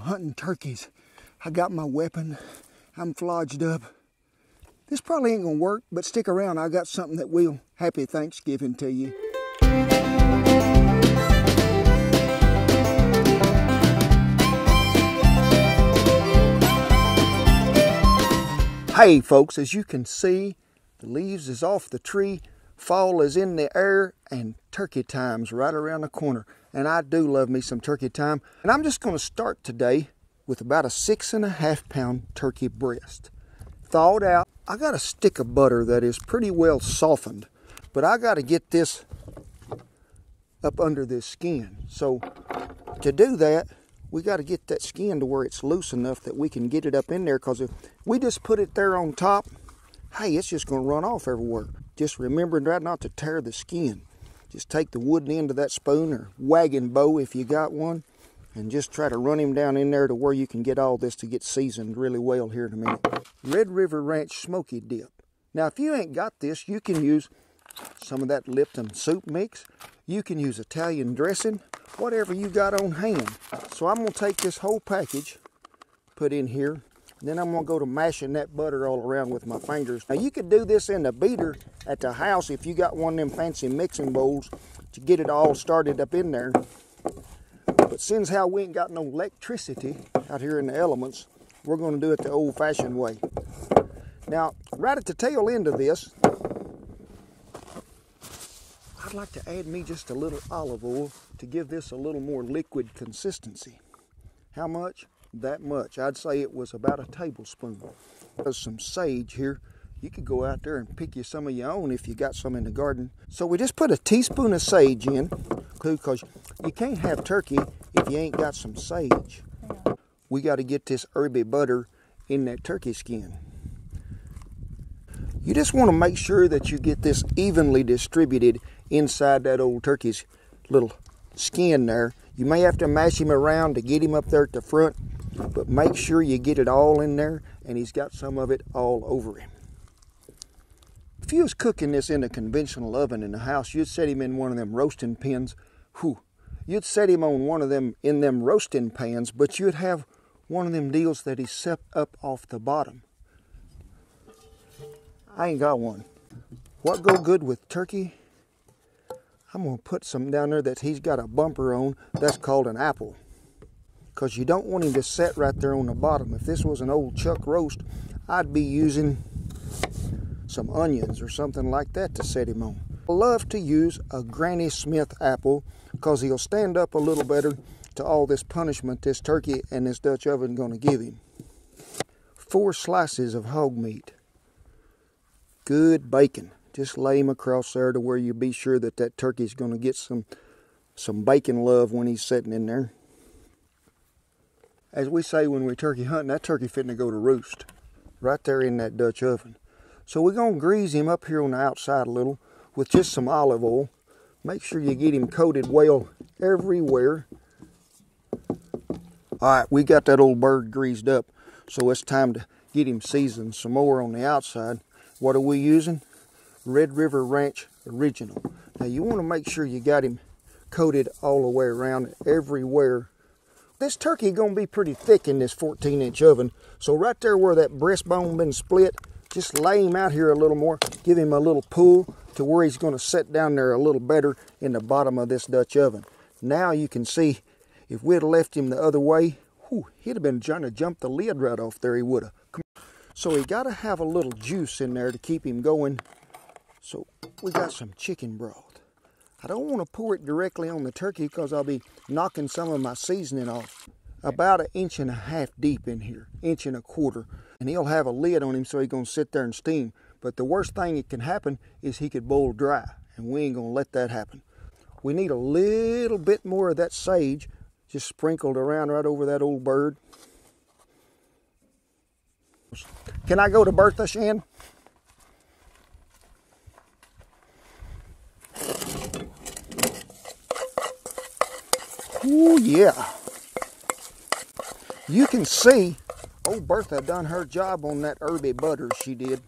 hunting turkeys. I got my weapon. I'm flodged up. This probably ain't gonna work, but stick around. I got something that will. Happy Thanksgiving to you. Hey folks, as you can see, the leaves is off the tree, fall is in the air, and turkey time's right around the corner. And I do love me some turkey time. And I'm just gonna start today with about a six and a half pound turkey breast. Thawed out. I got a stick of butter that is pretty well softened, but I gotta get this up under this skin. So to do that, we got to get that skin to where it's loose enough that we can get it up in there because if we just put it there on top, hey, it's just going to run off everywhere. Just remember not to tear the skin. Just take the wooden end of that spoon or wagon bow if you got one and just try to run him down in there to where you can get all this to get seasoned really well here in a minute. Red River Ranch Smoky Dip. Now, if you ain't got this, you can use some of that Lipton soup mix. You can use Italian dressing, whatever you got on hand. So I'm gonna take this whole package, put in here, then I'm gonna go to mashing that butter all around with my fingers. Now you could do this in the beater at the house if you got one of them fancy mixing bowls to get it all started up in there. But since how we ain't got no electricity out here in the elements, we're gonna do it the old fashioned way. Now, right at the tail end of this, I'd like to add me just a little olive oil to give this a little more liquid consistency. How much? That much. I'd say it was about a tablespoon. There's some sage here. You could go out there and pick you some of your own if you got some in the garden. So we just put a teaspoon of sage in because you can't have turkey if you ain't got some sage. We got to get this herby butter in that turkey skin. You just want to make sure that you get this evenly distributed inside that old turkey's little skin there. You may have to mash him around to get him up there at the front, but make sure you get it all in there and he's got some of it all over him. If you was cooking this in a conventional oven in the house, you'd set him in one of them roasting pans. Whew. You'd set him on one of them in them roasting pans, but you'd have one of them deals that he's set up off the bottom. I ain't got one. What go good with turkey? I'm to put some down there that he's got a bumper on. That's called an apple. Because you don't want him to set right there on the bottom. If this was an old chuck roast, I'd be using some onions or something like that to set him on. I love to use a Granny Smith apple because he'll stand up a little better to all this punishment this turkey and this Dutch oven going to give him. Four slices of hog meat. Good bacon just lay him across there to where you be sure that that turkey's going to get some some bacon love when he's sitting in there. As we say when we turkey hunting, that turkey fitting to go to roost right there in that Dutch oven. So we're going to grease him up here on the outside a little with just some olive oil. Make sure you get him coated well everywhere. All right, we got that old bird greased up, so it's time to get him seasoned some more on the outside. What are we using? Red River Ranch Original. Now you want to make sure you got him coated all the way around everywhere. This turkey gonna be pretty thick in this 14 inch oven. So right there where that breastbone been split, just lay him out here a little more. Give him a little pull to where he's gonna set down there a little better in the bottom of this Dutch oven. Now you can see if we'd left him the other way, whew, he'd have been trying to jump the lid right off there, he would have. So he got to have a little juice in there to keep him going so we got some chicken broth. I don't want to pour it directly on the turkey because I'll be knocking some of my seasoning off. About an inch and a half deep in here, inch and a quarter. And he'll have a lid on him so he's going to sit there and steam. But the worst thing that can happen is he could boil dry. And we ain't going to let that happen. We need a little bit more of that sage just sprinkled around right over that old bird. Can I go to Bertha, Shan? Ooh, yeah. You can see old Bertha done her job on that herby butter she did.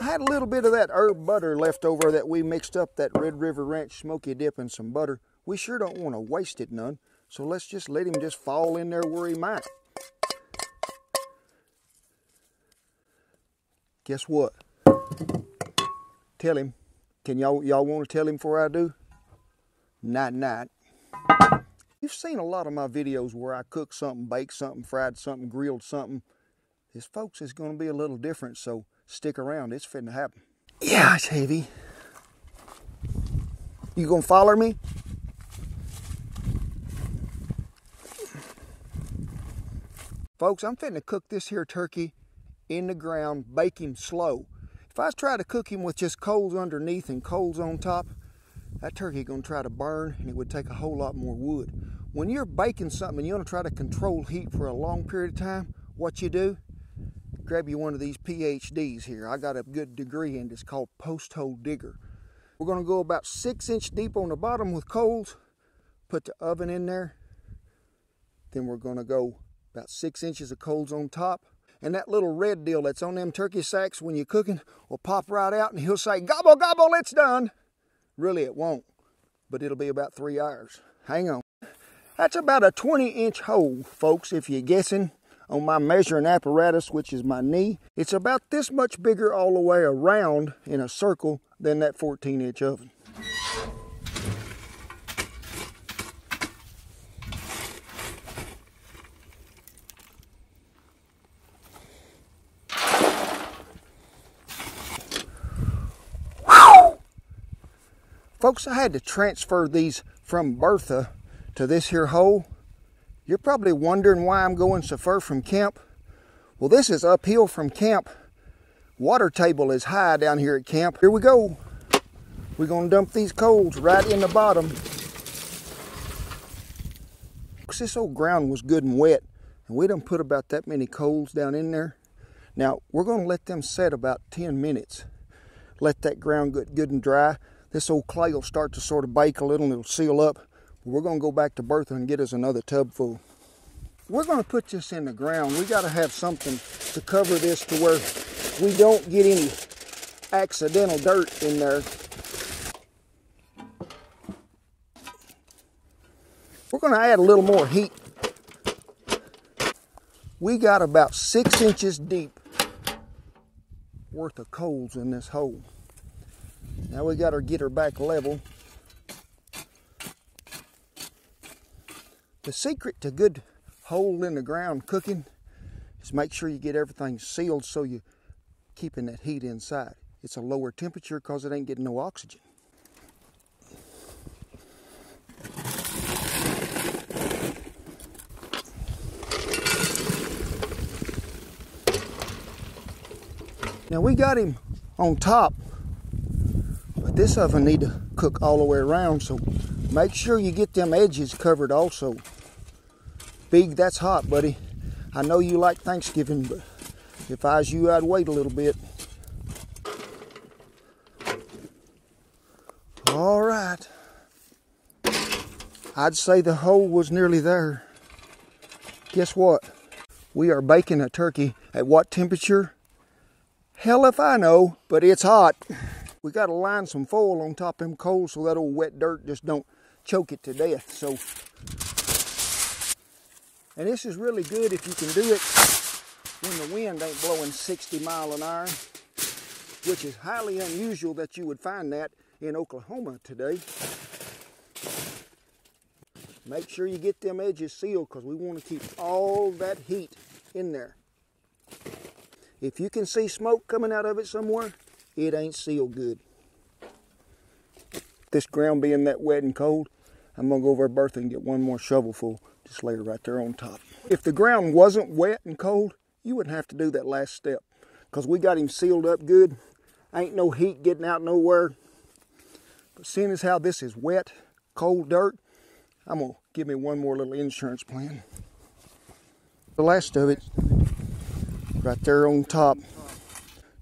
I had a little bit of that herb butter left over that we mixed up that Red River Ranch smoky dip and some butter. We sure don't want to waste it none. So let's just let him just fall in there where he might. Guess what? Tell him. Can y'all y'all want to tell him before I do? Night night. You've seen a lot of my videos where I cook something, bake something, fried something, grilled something. This folks is going to be a little different, so stick around. It's fitting to happen. Yeah, it's heavy. You gonna follow me? Folks, I'm fitting to cook this here turkey in the ground, bake him slow. If I try to cook him with just coals underneath and coals on top, that turkey gonna try to burn and it would take a whole lot more wood. When you're baking something and you wanna try to control heat for a long period of time, what you do, grab you one of these PhDs here. I got a good degree in this called post hole digger. We're gonna go about six inch deep on the bottom with coals, put the oven in there, then we're gonna go about six inches of coals on top. And that little red deal that's on them turkey sacks when you're cooking will pop right out and he'll say, gobble, gobble, it's done. Really, it won't, but it'll be about three hours. Hang on. That's about a 20 inch hole, folks, if you're guessing on my measuring apparatus, which is my knee. It's about this much bigger all the way around in a circle than that 14 inch oven. Folks, I had to transfer these from Bertha to this here hole. You're probably wondering why I'm going so far from camp. Well, this is uphill from camp. Water table is high down here at camp. Here we go. We're gonna dump these coals right in the bottom. This old ground was good and wet, and we done put about that many coals down in there. Now, we're gonna let them set about 10 minutes. Let that ground get good and dry this old clay will start to sort of bake a little and it'll seal up. We're going to go back to Bertha and get us another tub full. We're going to put this in the ground. We got to have something to cover this to where we don't get any accidental dirt in there. We're going to add a little more heat. We got about six inches deep worth of coals in this hole. Now we got to get her back level. The secret to good hole in the ground cooking is make sure you get everything sealed so you're keeping that heat inside. It's a lower temperature because it ain't getting no oxygen. Now we got him on top but this oven need to cook all the way around, so make sure you get them edges covered also. Big, that's hot, buddy. I know you like Thanksgiving, but if I was you, I'd wait a little bit. All right. I'd say the hole was nearly there. Guess what? We are baking a turkey at what temperature? Hell if I know, but it's hot we got to line some foil on top of them coals so that old wet dirt just don't choke it to death. So, and this is really good if you can do it when the wind ain't blowing 60 mile an hour, which is highly unusual that you would find that in Oklahoma today. Make sure you get them edges sealed because we want to keep all that heat in there. If you can see smoke coming out of it somewhere, it ain't sealed good. This ground being that wet and cold, I'm gonna go over to Bertha and get one more shovelful, just lay it right there on top. If the ground wasn't wet and cold, you wouldn't have to do that last step because we got him sealed up good. Ain't no heat getting out nowhere. But seeing as how this is wet, cold dirt, I'm gonna give me one more little insurance plan. The last of it, right there on top,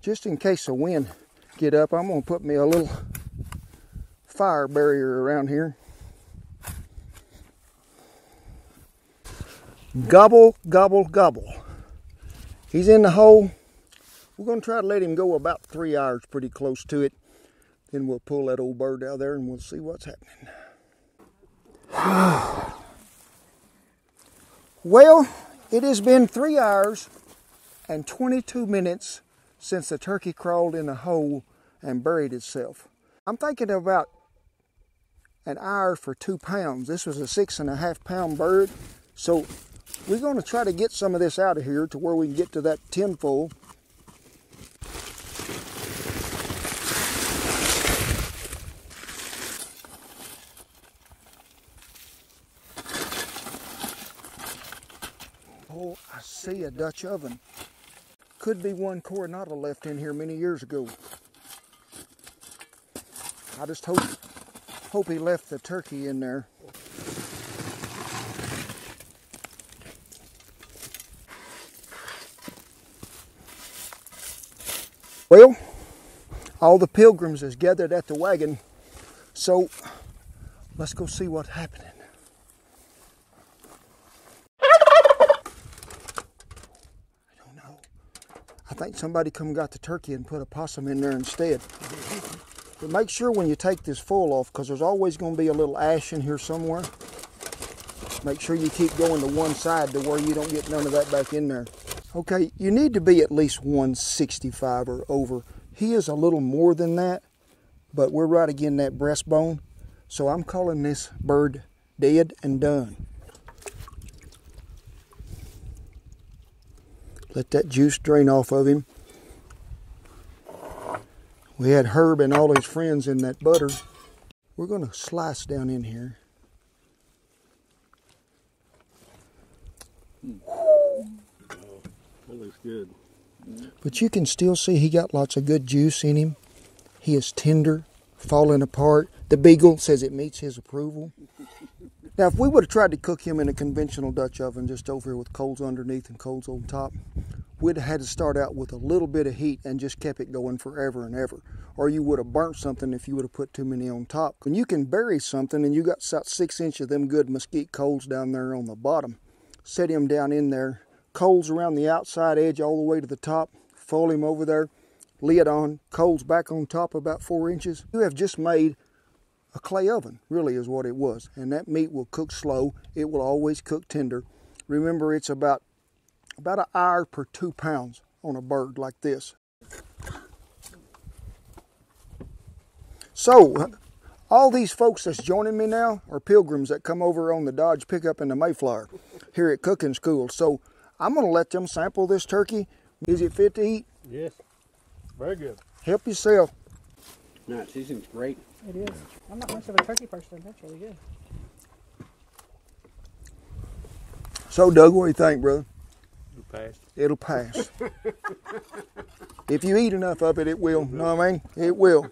just in case the wind get up, I'm gonna put me a little fire barrier around here. Gobble, gobble, gobble. He's in the hole. We're gonna try to let him go about three hours pretty close to it. Then we'll pull that old bird out there and we'll see what's happening. Well, it has been three hours and 22 minutes since the turkey crawled in a hole and buried itself. I'm thinking about an hour for two pounds. This was a six and a half pound bird. So we're going to try to get some of this out of here to where we can get to that tin full. Oh, I see a Dutch oven. Could be one Coronado left in here many years ago. I just hope hope he left the turkey in there. Well, all the pilgrims is gathered at the wagon, so let's go see what's happening. I don't know. I think somebody come got the turkey and put a possum in there instead. But make sure when you take this foil off, because there's always going to be a little ash in here somewhere. Make sure you keep going to one side to where you don't get none of that back in there. Okay, you need to be at least 165 or over. He is a little more than that, but we're right again that breastbone. So I'm calling this bird dead and done. Let that juice drain off of him. We had Herb and all his friends in that butter. We're going to slice down in here. That looks good. But you can still see he got lots of good juice in him. He is tender, falling apart. The beagle says it meets his approval. Now, if we would have tried to cook him in a conventional Dutch oven just over here with coals underneath and coals on top, we'd have had to start out with a little bit of heat and just kept it going forever and ever. Or you would have burnt something if you would have put too many on top. When you can bury something and you got about six inches of them good mesquite coals down there on the bottom, set him down in there, coals around the outside edge all the way to the top, fold him over there, lid on, coals back on top about four inches. You have just made a clay oven, really is what it was. And that meat will cook slow. It will always cook tender. Remember, it's about about an hour per two pounds on a bird like this. So, all these folks that's joining me now are pilgrims that come over on the Dodge pickup in the Mayflower here at cooking school. So, I'm going to let them sample this turkey. Is it fit to eat? Yes. Very good. Help yourself. No, it season's great. It is. I'm not much of a turkey person. That's really good. So, Doug, what do you think, brother? You passed. It'll pass. if you eat enough of it, it will. Know what I mean? It will.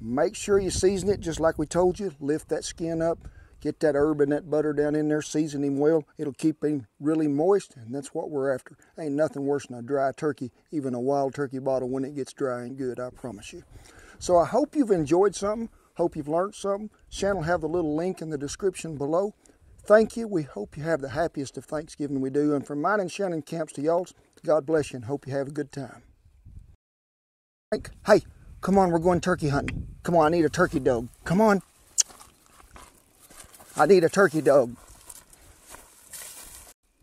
Make sure you season it just like we told you. Lift that skin up. Get that herb and that butter down in there. Season him well. It'll keep him really moist, and that's what we're after. Ain't nothing worse than a dry turkey. Even a wild turkey bottle, when it gets dry, and good. I promise you. So I hope you've enjoyed something. Hope you've learned something. Shannon will have the little link in the description below. Thank you. We hope you have the happiest of Thanksgiving we do. And from mine and Shannon Camps to y'all's, God bless you and hope you have a good time. Frank, hey, come on, we're going turkey hunting. Come on, I need a turkey dog. Come on. I need a turkey dog.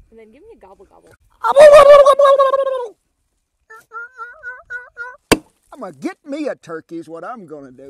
And then give me a gobble gobble. I'm gonna get me a turkey is what I'm gonna do.